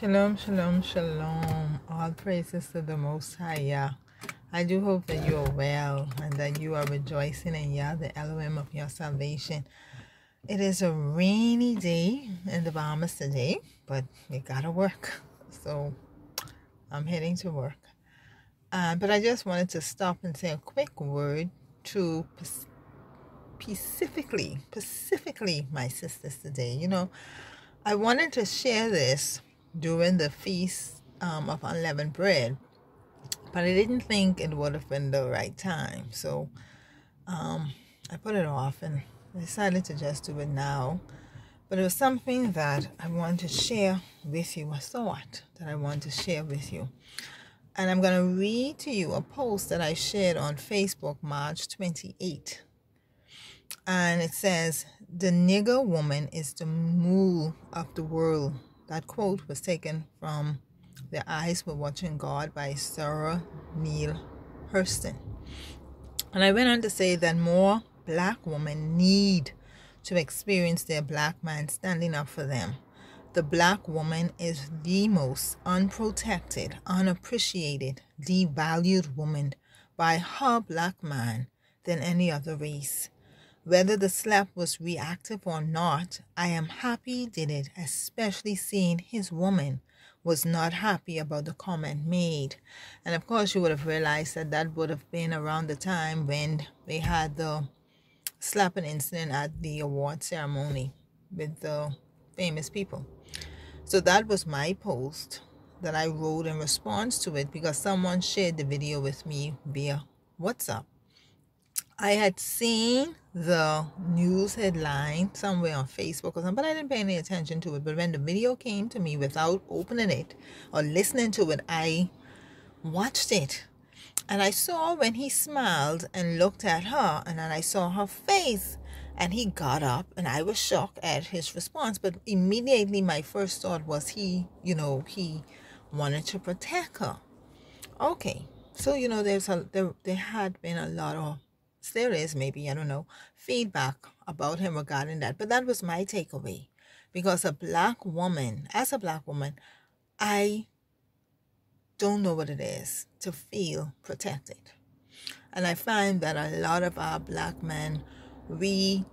Shalom, shalom, shalom. All praises to the Most High Yah. I do hope that you are well and that you are rejoicing in Yah, the Elohim of your salvation. It is a rainy day in the Bahamas today, but we gotta work. So I'm heading to work. Uh, but I just wanted to stop and say a quick word to specifically, specifically my sisters today. You know, I wanted to share this during the feast um, of unleavened bread, but I didn't think it would have been the right time. So um, I put it off and decided to just do it now. But it was something that I want to share with you, a thought that I want to share with you. And I'm going to read to you a post that I shared on Facebook March 28. And it says, The nigger woman is the mule of the world that quote was taken from Their Eyes Were Watching God by Zora Neale Hurston. And I went on to say that more black women need to experience their black man standing up for them. The black woman is the most unprotected, unappreciated, devalued woman by her black man than any other race. Whether the slap was reactive or not, I am happy did it, especially seeing his woman was not happy about the comment made. And of course, you would have realized that that would have been around the time when they had the slapping incident at the award ceremony with the famous people. So that was my post that I wrote in response to it because someone shared the video with me via WhatsApp. I had seen the news headline somewhere on Facebook or something, but I didn't pay any attention to it. But when the video came to me without opening it or listening to it, I watched it. And I saw when he smiled and looked at her, and then I saw her face, and he got up, and I was shocked at his response. But immediately, my first thought was he, you know, he wanted to protect her. Okay, so you know, there's a there there had been a lot of there is maybe, I don't know, feedback about him regarding that. But that was my takeaway. Because a black woman, as a black woman, I don't know what it is to feel protected. And I find that a lot of our black men, we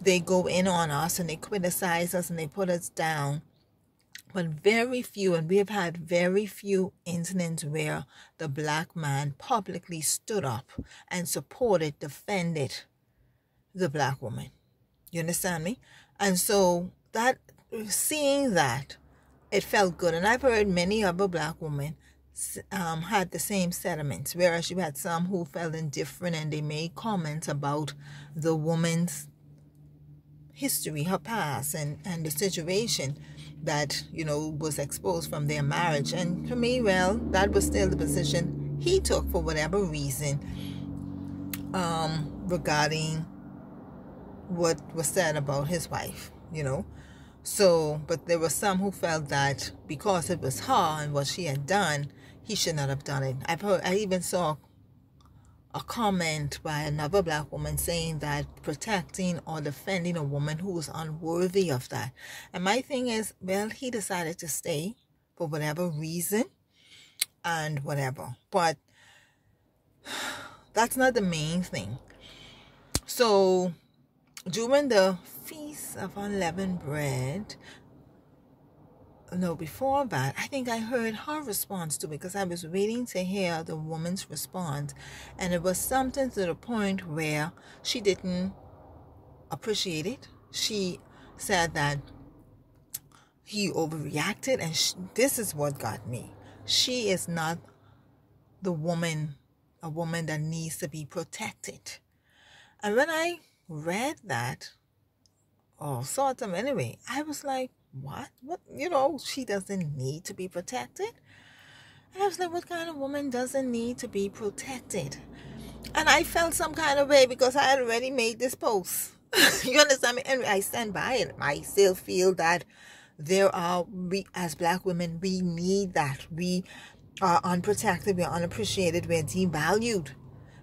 they go in on us and they criticize us and they put us down but very few, and we have had very few incidents where the black man publicly stood up and supported, defended the black woman. You understand me? And so that seeing that, it felt good. And I've heard many other black women um, had the same sentiments, whereas you had some who felt indifferent and they made comments about the woman's history, her past, and, and the situation that you know was exposed from their marriage. And to me well that was still the position he took for whatever reason um regarding what was said about his wife you know. So but there were some who felt that because it was her and what she had done he should not have done it. I've heard i even saw a comment by another black woman saying that protecting or defending a woman who is unworthy of that. And my thing is, well, he decided to stay for whatever reason and whatever. But that's not the main thing. So during the Feast of Unleavened Bread, no, before that, I think I heard her response to it because I was waiting to hear the woman's response. And it was something to the point where she didn't appreciate it. She said that he overreacted, and she, this is what got me. She is not the woman, a woman that needs to be protected. And when I read that, or saw them anyway, I was like, what? What? You know, she doesn't need to be protected. And I was like, what kind of woman doesn't need to be protected? And I felt some kind of way because I had already made this post. you understand me? And I stand by it. I still feel that there are, we as black women, we need that. We are unprotected, we are unappreciated, we're devalued.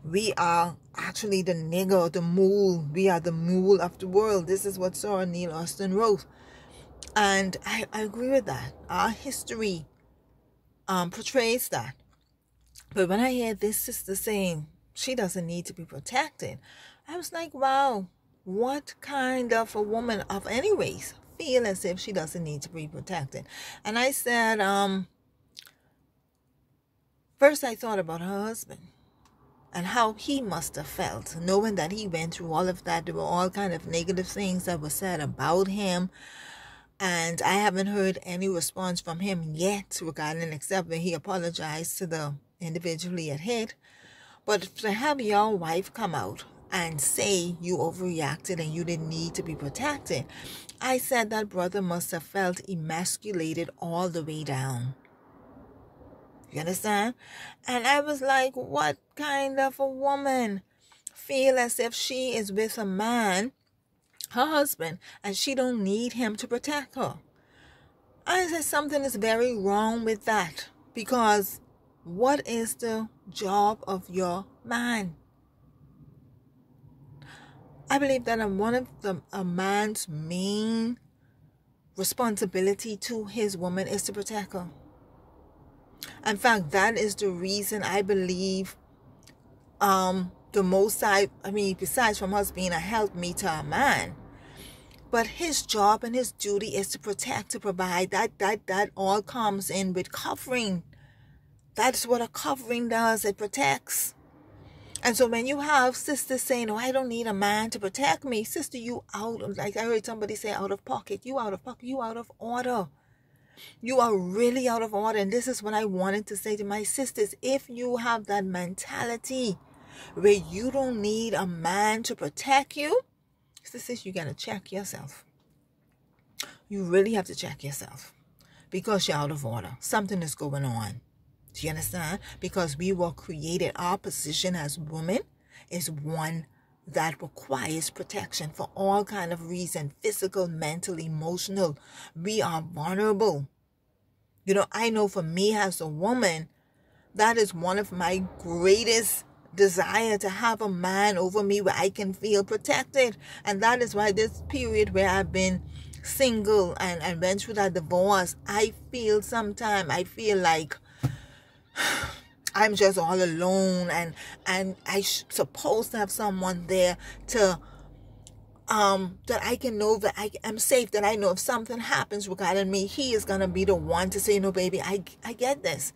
We are actually the nigger, the mule. We are the mule of the world. This is what Zora Neale Hurston wrote. And I, I agree with that. Our history um, portrays that. But when I hear this sister saying she doesn't need to be protected, I was like, wow, what kind of a woman of any race feel as if she doesn't need to be protected? And I said, um, first I thought about her husband and how he must have felt knowing that he went through all of that there were all kind of negative things that were said about him and i haven't heard any response from him yet regarding except when he apologized to the individual he had hit but to have your wife come out and say you overreacted and you didn't need to be protected i said that brother must have felt emasculated all the way down. You understand? And I was like, what kind of a woman? Feel as if she is with a man, her husband, and she don't need him to protect her? I said something is very wrong with that because what is the job of your man? I believe that one of the a man's main responsibility to his woman is to protect her. In fact, that is the reason I believe um, the most I, I mean, besides from us being a help me to a man, but his job and his duty is to protect, to provide. That that that all comes in with covering. That's what a covering does. It protects. And so when you have sisters saying, "Oh, I don't need a man to protect me," sister, you out. Like I heard somebody say, "Out of pocket." You out of pocket. You out of order. You are really out of order. And this is what I wanted to say to my sisters. If you have that mentality where you don't need a man to protect you, sisters, you got to check yourself. You really have to check yourself because you're out of order. Something is going on. Do you understand? Because we were created, our position as women is one that requires protection for all kind of reason physical mental emotional we are vulnerable you know i know for me as a woman that is one of my greatest desire to have a man over me where i can feel protected. And that is why this period where i've been single and, and went through that divorce i feel sometimes i feel like I'm just all alone. And and I supposed to have someone there to um that I can know that I am safe that I know if something happens regarding me he is going to be the one to say no baby I I get this.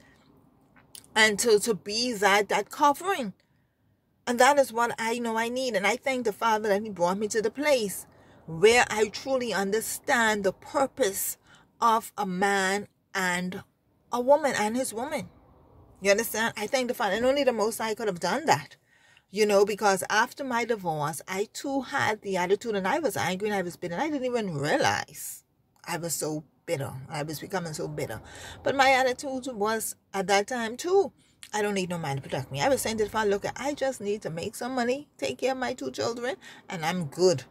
And to to be that that covering and that is what I know I need and I thank the Father that he brought me to the place where I truly understand the purpose of a man and a woman and his woman you understand? I thank the Father. And only the Most I could have done that. You know, because after my divorce, I too had the attitude and I was angry and I was bitter. And I didn't even realize I was so bitter. I was becoming so bitter. But my attitude was at that time too. I don't need no man to protect me. I was saying to the Father, look, at, I just need to make some money, take care of my two children, and I'm good.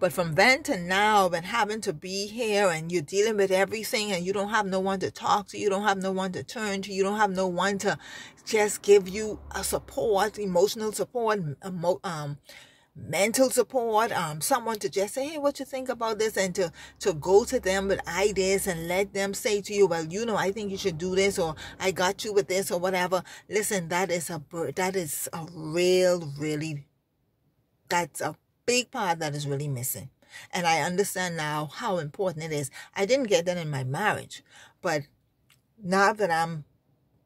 But from then to now, and having to be here and you're dealing with everything and you don't have no one to talk to, you don't have no one to turn to, you don't have no one to just give you a support, emotional support, um, mental support, um, someone to just say, hey, what you think about this? And to, to go to them with ideas and let them say to you, well, you know, I think you should do this or I got you with this or whatever. Listen, that is a, that is a real, really, that's a big part that is really missing. And I understand now how important it is. I didn't get that in my marriage, but now that I'm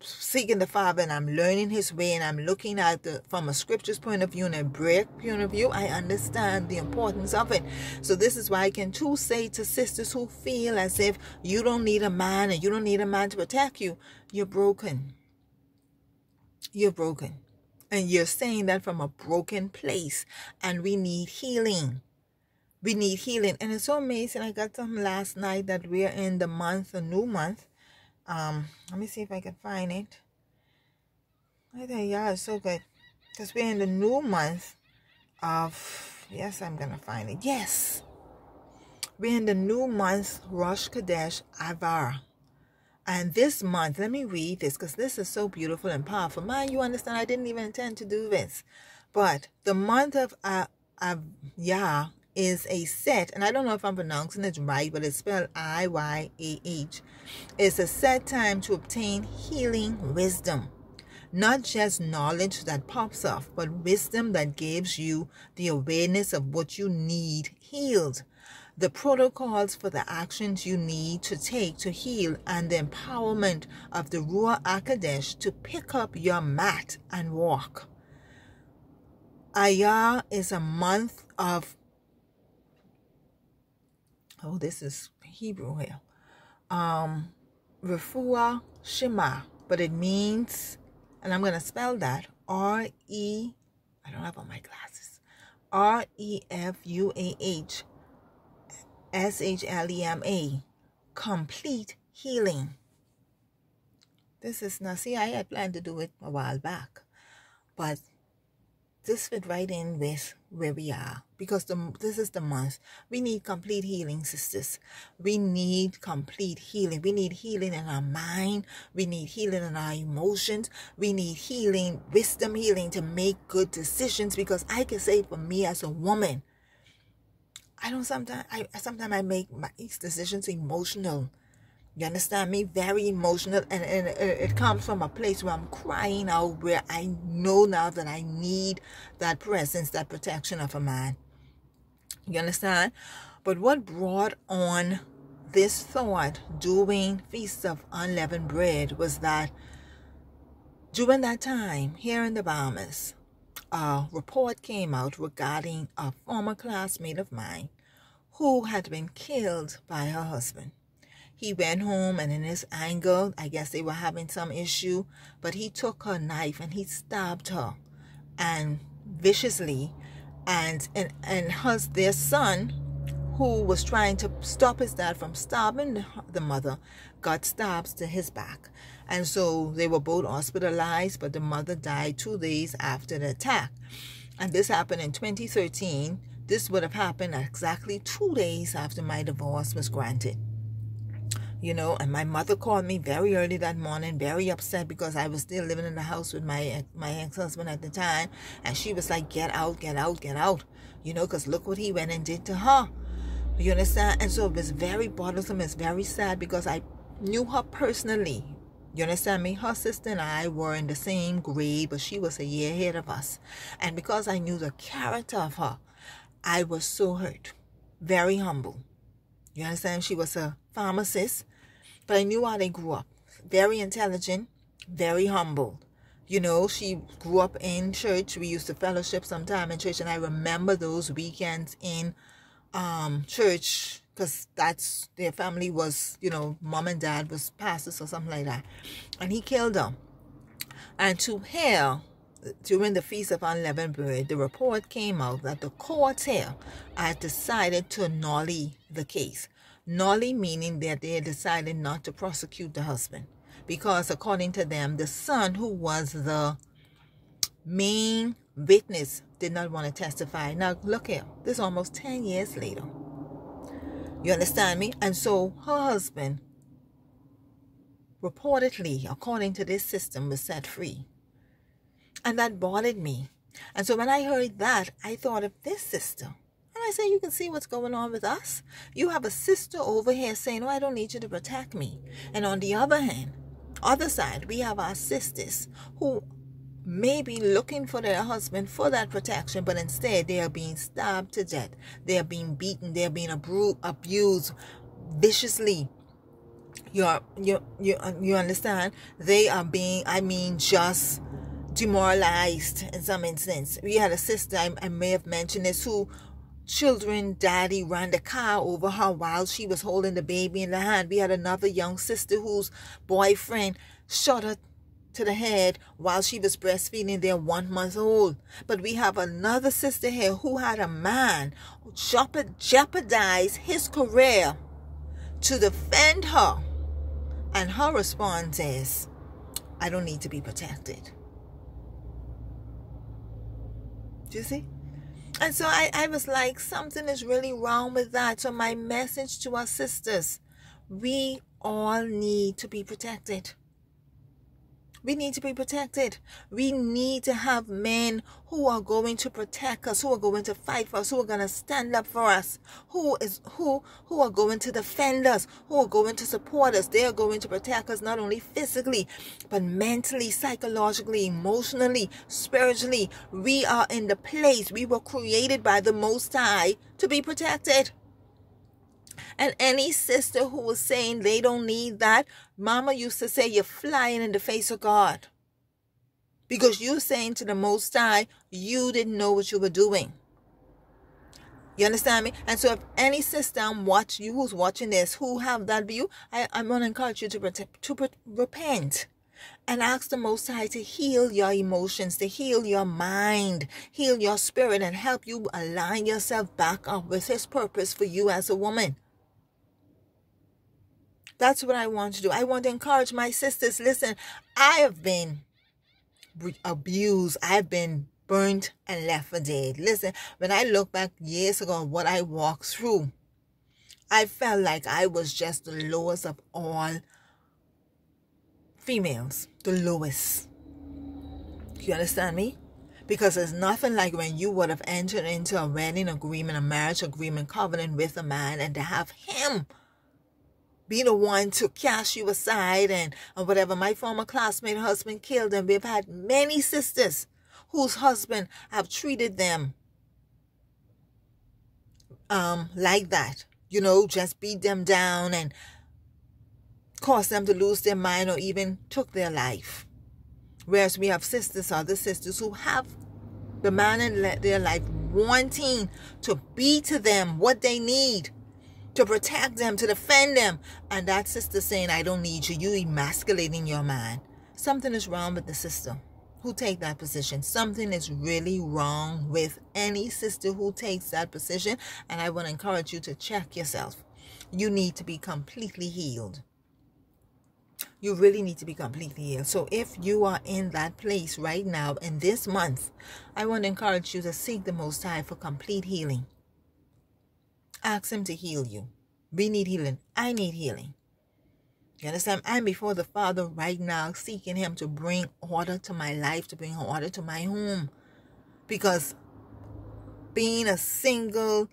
seeking the Father and I'm learning His way and I'm looking at the from a scripture's point of view and a break point of view, I understand the importance of it. So this is why I can too say to sisters who feel as if you don't need a man and you don't need a man to protect you, you're broken. You're broken. And you're saying that from a broken place. And we need healing. We need healing. And it's so amazing. I got something last night that we're in the month, a new month. Um, let me see if I can find it. I think, yeah, it's so good. Because we're in the new month of, yes, I'm to find it. Yes. We're in the new month, Rosh Chodesh Iyar. And this month, let me read this because this is so beautiful and powerful. Man, you understand, I didn't even intend to do this. But the month of uh, uh, Yah is a set, and I don't know if I'm pronouncing it right, but it's spelled I Y A H. It's a set time to obtain healing wisdom. Not just knowledge that pops off, but wisdom that gives you the awareness of what you need healed, the protocols for the actions you need to take to heal, and the empowerment of the Ruach HaKodesh to pick up your mat and walk. Iyar is a month of oh this is Hebrew here. Um Refuah Shlema, but it means and I'm gonna spell that R E I don't have on my glasses. R E F U A H S H L E M A complete healing. This is now see I had planned to do it a while back, but this fit right in with where we are because the, this is the month. We need complete healing sisters. We need complete healing. We need healing in our mind. We need healing in our emotions. We need healing wisdom healing to make good decisions because i can say for me as a woman i don't sometimes i sometimes i make my decisions emotional. You understand me? Very emotional, and, and it comes from a place where I'm crying out, where I know now that I need that presence, that protection of a man. You understand? But what brought on this thought doing Feast of Unleavened Bread was that during that time here in the Bahamas, a report came out regarding a former classmate of mine who had been killed by her husband. He went home and in his anger, I guess they were having some issue, but he took her knife and he stabbed her and viciously and and and her their son who was trying to stop his dad from stabbing the mother got stabs to his back. And so they were both hospitalized but the mother died two days after the attack. And this happened in 2013 this would have happened exactly two days after my divorce was granted you know and my mother called me very early that morning very upset because i was still living in the house with my my ex-husband at the time and she was like get out get out get out you know because look what he went and did to her you understand and so it was very bothersome it's very sad because i knew her personally you understand me? Her sister and I were in the same grade, but she was a year ahead of us. And because I knew the character of her, I was so hurt. Very humble. You understand? She was a pharmacist but I knew how they grew up. Very intelligent, very humble. You know, she grew up in church. We used to fellowship sometime in church, and I remember those weekends in um, church because that's their family was, you know, mom and dad was pastors or something like that. And he killed her. And to her, during the Feast of Unleavened Bread, the report came out that the court here had decided to nolle the case. Nolle meaning that they decided not to prosecute the husband. Because according to them, the son who was the main witness did not want to testify. Now look here, this almost 10 years later. You understand me? And so her husband reportedly, according to this system, was set free. And that bothered me. And so when I heard that, I thought of this sister I say, you can see what's going on with us. You have a sister over here saying, oh, I don't need you to protect me. And on the other hand, other side, we have our sisters who may be looking for their husband for that protection, but instead they are being stabbed to death. They are being beaten. They are being abused viciously. You you you you understand? They are being, I mean, just demoralized in some instance. We had a sister I, I may have mentioned this who children, daddy ran the car over her while she was holding the baby in the hand. We had another young sister whose boyfriend shot her to the head while she was breastfeeding their one month old. But we have another sister here who had a man jeopardize his career to defend her. And her response is, I don't need to be protected. Do you see? And so I, I was like, something is really wrong with that. So my message to our sisters, we all need to be protected. We need to be protected. We need to have men who are going to protect us, who are going to fight for us, who are going to stand up for us, who is who who are going to defend us, who are going to support us. They are going to protect us not only physically, but mentally, psychologically, emotionally, spiritually. We are in the place we were created by the Most High to be protected. And any sister who was saying they don't need that, Mama used to say you're flying in the face of God. Because you're saying to the Most High, you didn't know what you were doing. You understand me? And so if any sister I'm watch you who's watching this who have that view, I, I'm gonna encourage you to, to repent and ask the Most High to heal your emotions, to heal your mind, heal your spirit, and help you align yourself back up with His purpose for you as a woman. That's what I want to do. I want to encourage my sisters. Listen, I have been abused. I've been burnt and left for dead. Listen, when I look back years ago what I walked through, I felt like I was just the lowest of all females. The lowest. Do You understand me? Because there's nothing like when you would have entered into a wedding agreement, a marriage agreement, covenant with a man, and to have him be the one to cast you aside and, and whatever. My former classmate husband killed them. We've had many sisters whose husband have treated them um, like that. You know, just beat them down and caused them to lose their mind or even took their life. Whereas we have sisters, other sisters who have the man in their life wanting to be to them what they need to protect them, to defend them. And that sister saying, I don't need you, you emasculating your man. Something is wrong with the sister who take that position. Something is really wrong with any sister who takes that position. And I want to encourage you to check yourself. You need to be completely healed. You really need to be completely healed. So if you are in that place right now in this month, I want to encourage you to seek the Most High for complete healing. Ask Him to heal you. We need healing. I need healing. You understand? I'm before the Father right now, seeking Him to bring order to my life, to bring order to my home. Because being a single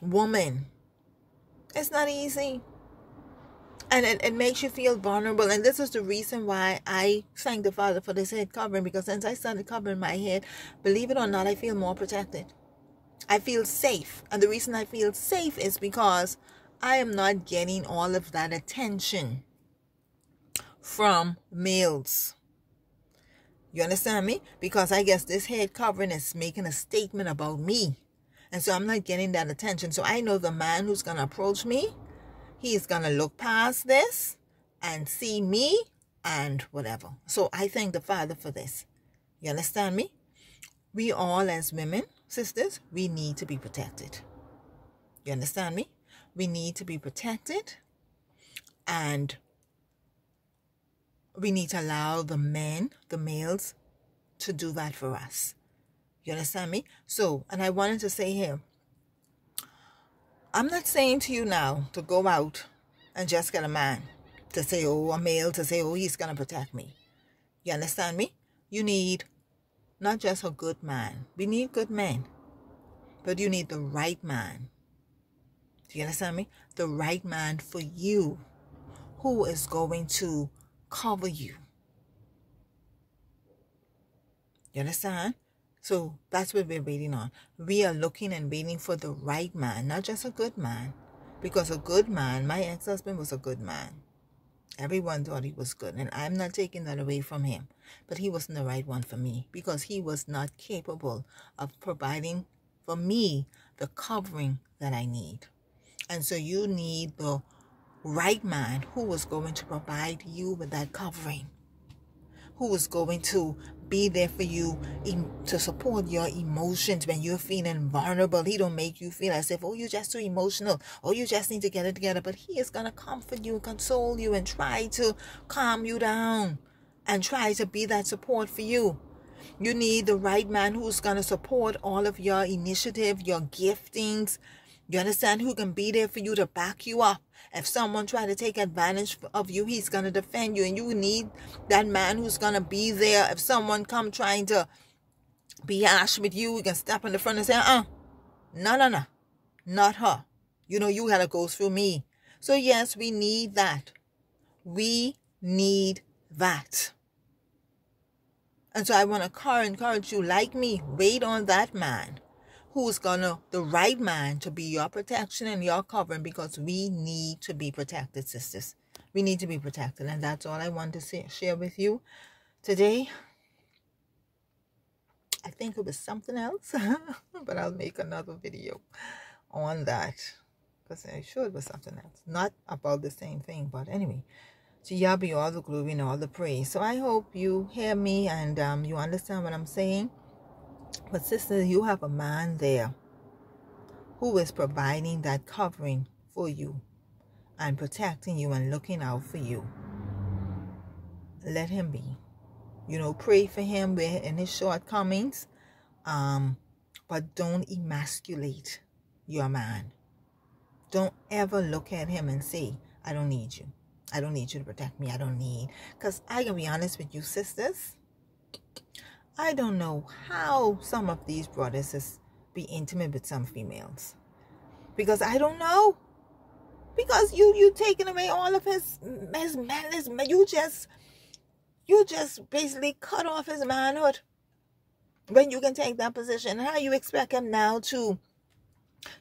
woman, it's not easy. And it, it makes you feel vulnerable. And this is the reason why I thank the Father for this head covering. Because since I started covering my head, believe it or not, I feel more protected. I feel safe. And the reason I feel safe is because I am not getting all of that attention from males. You understand me? Because I guess this head covering is making a statement about me. And so I'm not getting that attention. So I know the man who's going to approach me, he's going to look past this and see me and whatever. So I thank the Father for this. You understand me? We all as women sisters, we need to be protected. You understand me? We need to be protected and we need to allow the men, the males, to do that for us. You understand me? So, and I wanted to say here, I'm not saying to you now to go out and just get a man to say, oh, a male to say, oh, he's going to protect me. You understand me? You need not just a good man. We need good men. But you need the right man. Do you understand me? The right man for you who is going to cover you. You understand? So that's what we're waiting on. We are looking and waiting for the right man, not just a good man. Because a good man, my ex husband was a good man. Everyone thought he was good, and I'm not taking that away from him. But he wasn't the right one for me because he was not capable of providing for me the covering that I need. And so you need the right man who was going to provide you with that covering, who was going to be there for you to support your emotions when you're feeling vulnerable. He don't make you feel as if, oh, you're just too emotional. Oh, you just need to get it together. But he is going to comfort you, console you, and try to calm you down and try to be that support for you. You need the right man who's going to support all of your initiative, your giftings, You understand who can be there for you to back you up? If someone try to take advantage of you, he's going to defend you. And you need that man who's going to be there. If someone come trying to be harsh with you, you can step in the front and say, uh, no, no, no, not her. You know, you got to go through me. So yes, we need that. We need that. And so I want to encourage you, like me, wait on that man who's gonna the right man to be your protection and your covering because we need to be protected, sisters. We need to be protected, and that's all I want to say, share with you today. I think it was something else, but I'll make another video on that because I'm sure it was something else, not about the same thing. But anyway, to Yah be all the glory and all the praise. So I hope you hear me and um, you understand what I'm saying. But sister, you have a man there who is providing that covering for you and protecting you and looking out for you. Let him be. You know, pray for him in his shortcomings. Um, but don't emasculate your man. Don't ever look at him and say, I don't need you. I don't need you to protect me. I don't need. Because I can be honest with you, sisters. I don't know how some of these brothers is be intimate with some females. Because I don't know. Because you you taking away all of his his man you just you just basically cut off his manhood when you can take that position. How you expect him now to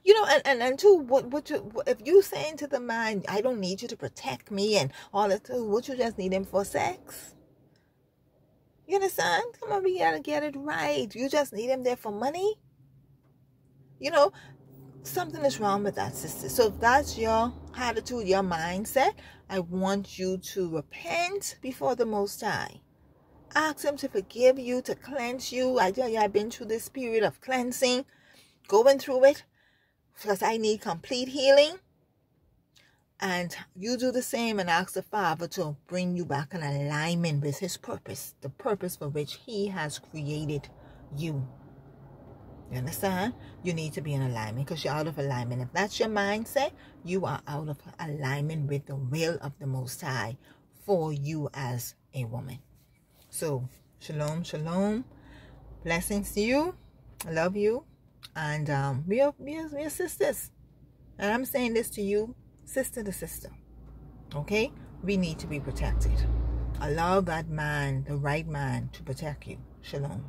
you know and and, and to what what you, if you saying to the man i don't need you to protect me and all that would you just need him for sex you understand? Come on, we gotta get it right. You just need him there for money. You know, something is wrong with that, sister. So if that's your attitude, your mindset, I want you to repent before the Most High. Ask Him to forgive you, to cleanse you. I tell you, I've been through this period of cleansing, going through it, because I need complete healing. And you do the same and ask the Father to bring you back in alignment with His purpose, the purpose for which He has created you. You understand? You need to be in alignment because you're out of alignment. If that's your mindset, you are out of alignment with the will of the Most High for you as a woman. So, shalom, shalom. Blessings to you. I love you. And um, we, are, we, are, we are sisters. And I'm saying this to you sister to sister. Okay? We need to be protected. Allow that man, the right man, to protect you. Shalom.